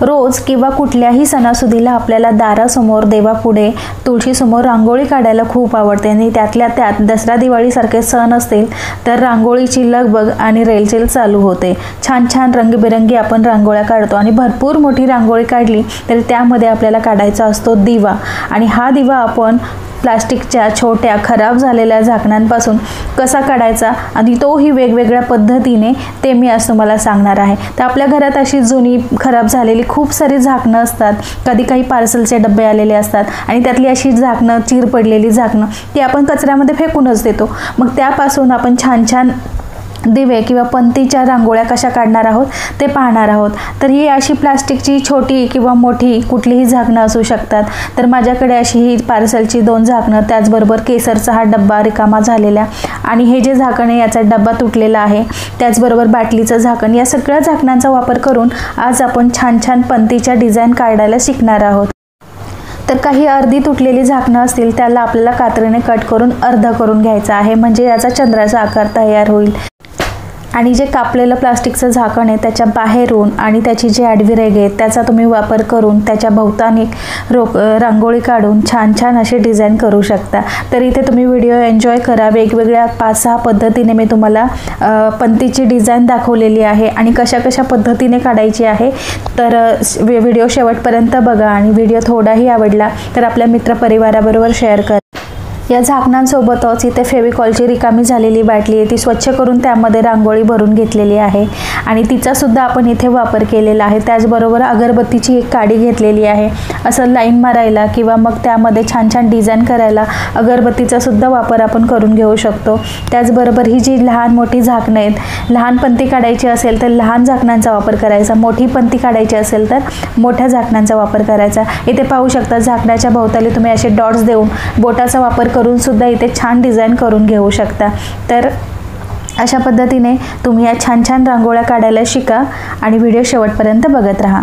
रोज किंवा कुठल्याही सणासुदीला आपल्याला दारासमोर देवापुढे तुळशीसमोर रांगोळी काढायला खूप आवडते आणि त्यातल्या त्यात दसरा दिवाळीसारखे सण असतील तर रांगोळीची लगबग आणि रेलचेल चालू होते. छान छान रंगीबेरंगी आपण रांगोळ्या काढतो आणि भरपूर मोठी रांगोळी काढली तरी त्यामध्ये आपल्याला काढायचा असतो दिवा. आणि हा दिवा आपण प्लास्टिकच्या छोट्या खराब झालेल्या झाकणांपासून कसा काढायचा आणि तोही वेगवेगळ्या पद्धतीने ते मी आज तुम्हाला सांगणार आहे. तर आपल्या घरात अशी जुनी खराब झालेली खूप सारी झाकणं असतात. कधी काही पार्सलचे डबे आलेले असतात आणि त्यातली अशी झाकणं चीर पडलेली झाकणं ती आपण कचऱ्यामध्ये फेकूनच देतो. मग त्यापासून आपण छान छान दिवे किंवा पंतीच्या रांगोळ्या कशा काढणार आहोत ते पाहणार आहोत. तर ही अशी प्लास्टिकची छोटी किंवा मोठी कुठलीही झाकणं असू शकतात. तर माझ्याकडे अशी ही पार्सलची दोन झाकणं त्याचबरोबर केसरचा हा डब्बा रिकामा झालेला आणि हे जे झाकण आहे याचा डब्बा तुटलेला आहे. त्याचबरोबर बाटलीचं झाकण या सगळ्या झाकणांचा वापर करून आज आपण छान छान पंतीच्या डिझाईन काढायला शिकणार आहोत. तर काही अर्धी तुटलेली झाकणं असतील त्याला आपल्याला कात्रीने कट करून अर्ध करून घ्यायचं आहे. म्हणजे याचा चंद्राचा आकार तयार होईल. आणि जे कापलेलं प्लास्टिकचं झाकण आहे त्याच्या बाहेरून आणि त्याची जी आडवी रेग आहे त्याचा तुम्ही वापर करून त्याच्या भोवतानी रोक रांगोळी काढून छान छान असे डिझाईन करू शकता. तर इथे तुम्ही व्हिडिओ एन्जॉय करा. वेगवेगळ्या पाच सहा पद्धतीने मी तुम्हाला पंतीची डिझाईन दाखवलेली आहे आणि कशा कशा पद्धतीने काढायची आहे तर व्हिडिओ शेवटपर्यंत बघा आणि व्हिडिओ थोडाही आवडला तर आपल्या मित्रपरिवाराबरोबर शेअर करा. या झाकणांसोबतच इथे फेविकॉलची रिकामी झालेली बाटली आहे. ती स्वच्छ करून त्यामध्ये रांगोळी भरून घेतलेली आहे. आणि तिचासुद्धा आपण इथे वापर केलेला आहे. त्याचबरोबर अगरबत्तीची एक काडी घेतलेली आहे. असं लाईन मारायला किंवा मग त्यामध्ये छान छान डिझाईन करायला अगरबत्तीचा सुद्धा वापर आपण करून घेऊ शकतो. त्याचबरोबर ही जी लहान मोठी झाकणं आहेत लहान पंती काढायची असेल तर लहान झाकणांचा वापर करायचा. मोठी पंती काढायची असेल तर मोठ्या झाकणांचा वापर करायचा. इथे पाहू शकता झाकणाच्या भोवताली तुम्ही असे डॉट्स देऊन बोटाचा वापर करून सुद्धा इथे छान डिझाईन करून घेऊ शकता. तर अशा पद्धतीने तुम्ही या छान छान रांगोळ्या काढायला शिका आणि व्हिडिओ शेवटपर्यंत बघत राहा.